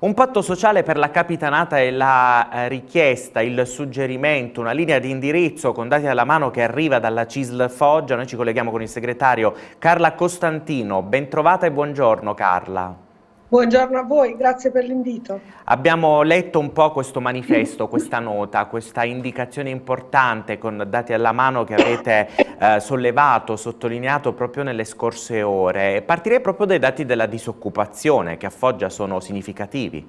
Un patto sociale per la capitanata è la eh, richiesta, il suggerimento, una linea di indirizzo con dati alla mano che arriva dalla CISL Foggia. Noi ci colleghiamo con il segretario Carla Costantino. Bentrovata e buongiorno Carla. Buongiorno a voi, grazie per l'invito. Abbiamo letto un po' questo manifesto, questa nota, questa indicazione importante con dati alla mano che avete eh, sollevato, sottolineato proprio nelle scorse ore. Partirei proprio dai dati della disoccupazione che a Foggia sono significativi.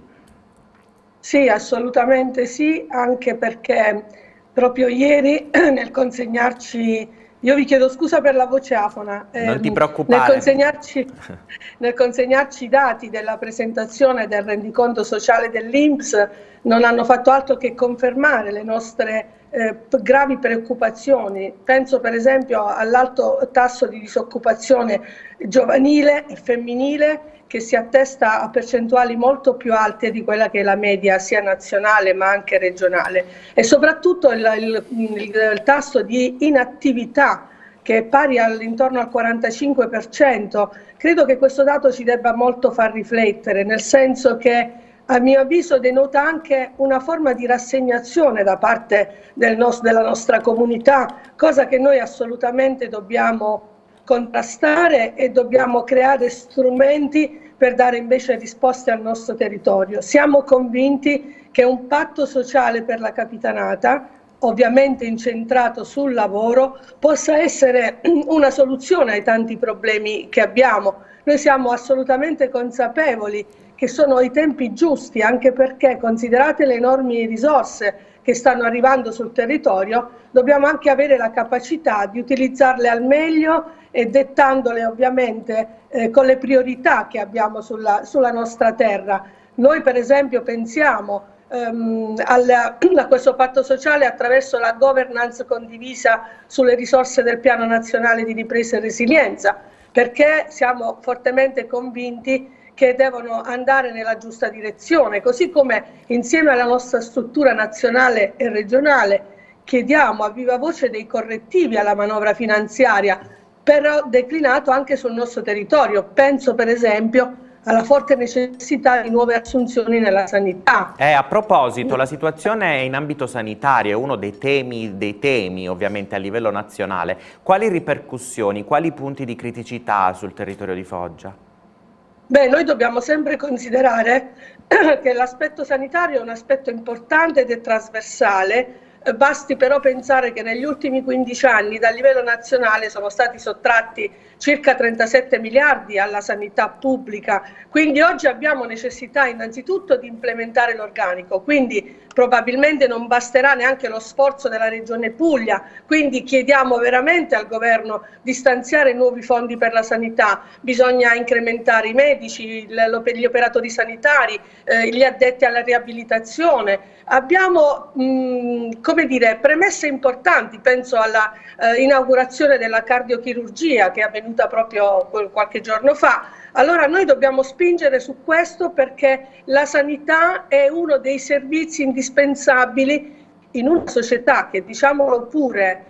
Sì, assolutamente sì, anche perché proprio ieri nel consegnarci io vi chiedo scusa per la voce afona. Eh, non ti preoccupare. Nel consegnarci, nel consegnarci, i dati della presentazione del rendiconto sociale dell'Inps non hanno fatto altro che confermare le nostre eh, gravi preoccupazioni. Penso per esempio all'alto tasso di disoccupazione giovanile e femminile che si attesta a percentuali molto più alte di quella che è la media sia nazionale ma anche regionale. E soprattutto il, il, il tasso di inattività che è pari all'intorno al 45%, credo che questo dato ci debba molto far riflettere, nel senso che a mio avviso denota anche una forma di rassegnazione da parte del nos della nostra comunità, cosa che noi assolutamente dobbiamo contrastare e dobbiamo creare strumenti per dare invece risposte al nostro territorio. Siamo convinti che un patto sociale per la capitanata, ovviamente incentrato sul lavoro, possa essere una soluzione ai tanti problemi che abbiamo. Noi siamo assolutamente consapevoli che sono i tempi giusti, anche perché considerate le enormi risorse che stanno arrivando sul territorio, dobbiamo anche avere la capacità di utilizzarle al meglio e dettandole ovviamente eh, con le priorità che abbiamo sulla, sulla, nostra terra. Noi per esempio pensiamo ehm, alla, a questo patto sociale attraverso la governance condivisa sulle risorse del Piano Nazionale di Ripresa e Resilienza, perché siamo fortemente convinti che devono andare nella giusta direzione, così come insieme alla nostra struttura nazionale e regionale chiediamo a viva voce dei correttivi alla manovra finanziaria, però declinato anche sul nostro territorio. Penso per esempio alla forte necessità di nuove assunzioni nella sanità. Eh, a proposito, la situazione in ambito sanitario è uno dei temi, dei temi ovviamente a livello nazionale. Quali ripercussioni, quali punti di criticità sul territorio di Foggia? Beh, noi dobbiamo sempre considerare che l'aspetto sanitario è un aspetto importante ed è trasversale, basti però pensare che negli ultimi 15 anni dal livello nazionale sono stati sottratti circa 37 miliardi alla sanità pubblica, quindi oggi abbiamo necessità innanzitutto di implementare l'organico, quindi probabilmente non basterà neanche lo sforzo della Regione Puglia, quindi chiediamo veramente al governo di stanziare nuovi fondi per la sanità, bisogna incrementare i medici, gli operatori sanitari, eh, gli addetti alla riabilitazione. Abbiamo mh, come dire, premesse importanti, penso alla eh, della cardiochirurgia che è avvenuta proprio qualche giorno fa. Allora noi dobbiamo spingere su questo perché la sanità è uno dei servizi indispensabili in una società che, diciamolo pure,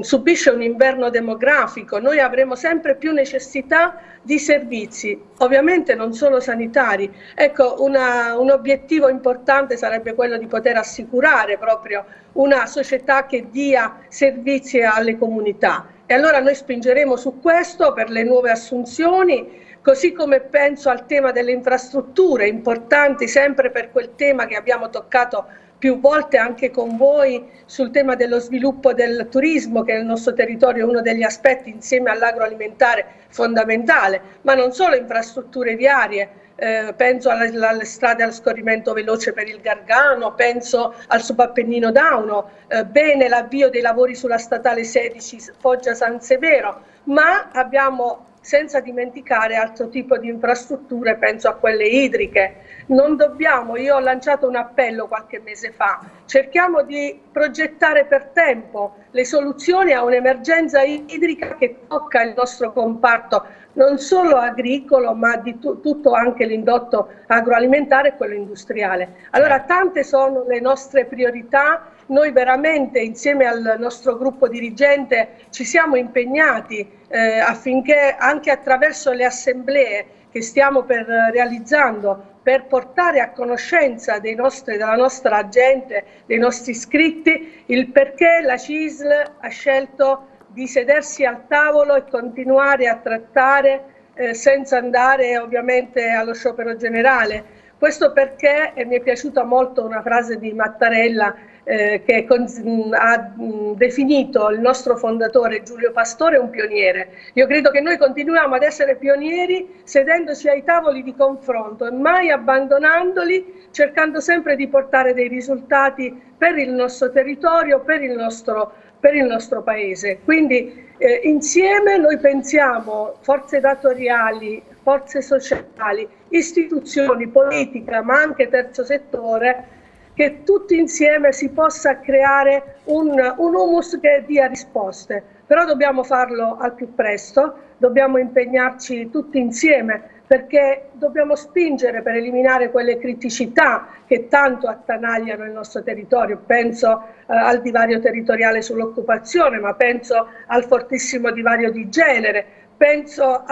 subisce un inverno demografico, noi avremo sempre più necessità di servizi, ovviamente non solo sanitari. Ecco, una, un obiettivo importante sarebbe quello di poter assicurare proprio una società che dia servizi alle comunità. E allora noi spingeremo su questo per le nuove assunzioni, così come penso al tema delle infrastrutture, importanti sempre per quel tema che abbiamo toccato più volte anche con voi sul tema dello sviluppo del turismo, che nel nostro territorio è uno degli aspetti insieme all'agroalimentare fondamentale, ma non solo infrastrutture viarie, eh, penso alle, alle, strade al scorrimento veloce per il Gargano, penso al subappennino Dauno, eh, bene l'avvio dei lavori sulla statale 16 Foggia San Severo, ma abbiamo senza dimenticare altro tipo di infrastrutture, penso a quelle idriche. Non dobbiamo, io ho lanciato un appello qualche mese fa, cerchiamo di progettare per tempo le soluzioni a un'emergenza idrica che tocca il nostro comparto, non solo agricolo, ma di tutto anche l'indotto agroalimentare e quello industriale. Allora tante sono le nostre priorità noi veramente insieme al nostro gruppo dirigente ci siamo impegnati eh, affinché anche attraverso le assemblee che stiamo per realizzando per portare a conoscenza nostri, della nostra gente, dei nostri iscritti, il perché la CISL ha scelto di sedersi al tavolo e continuare a trattare eh, senza andare ovviamente allo sciopero generale. Questo perché e mi è piaciuta molto una frase di Mattarella eh, che con, ha mh, definito il nostro fondatore Giulio Pastore un pioniere. Io credo che noi continuiamo ad essere pionieri sedendoci ai tavoli di confronto e mai abbandonandoli, cercando sempre di portare dei risultati per il nostro territorio, per il nostro, per il nostro paese. Quindi eh, insieme noi pensiamo forze datoriali, forze sociali, istituzioni, politica, ma anche terzo settore, che tutti insieme si possa creare un, un humus che dia risposte. Però dobbiamo farlo al più presto, dobbiamo impegnarci tutti insieme perché dobbiamo spingere per eliminare quelle criticità che tanto attanagliano il nostro territorio. Penso eh, al divario territoriale sull'occupazione, ma penso al fortissimo divario di genere, penso,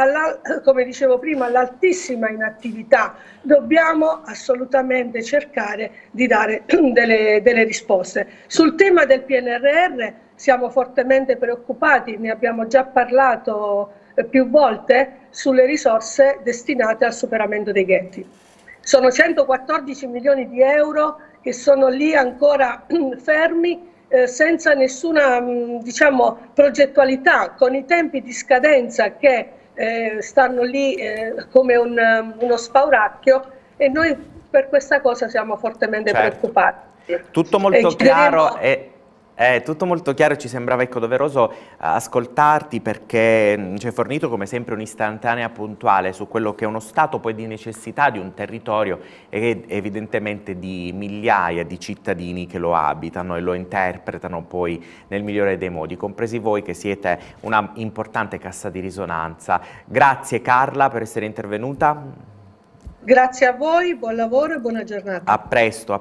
come dicevo prima, all'altissima inattività. Dobbiamo assolutamente cercare di dare delle, delle, risposte. Sul tema del PNRR siamo fortemente preoccupati, ne abbiamo già parlato eh, più volte, sulle risorse destinate al superamento dei ghetti. Sono 114 milioni di euro che sono lì ancora fermi eh, senza nessuna mh, diciamo, progettualità, con i tempi di scadenza che eh, stanno lì eh, come un, uno spauracchio e noi per questa cosa siamo fortemente certo. preoccupati. Tutto molto chiaro e è tutto molto chiaro, ci sembrava ecco, doveroso ascoltarti perché mm, ci hai fornito come sempre un'istantanea puntuale su quello che è uno stato poi di necessità di un territorio e evidentemente di migliaia di cittadini che lo abitano e lo interpretano poi nel migliore dei modi, compresi voi che siete una importante cassa di risonanza. Grazie Carla per essere intervenuta. Grazie a voi, buon lavoro e buona giornata. A presto. A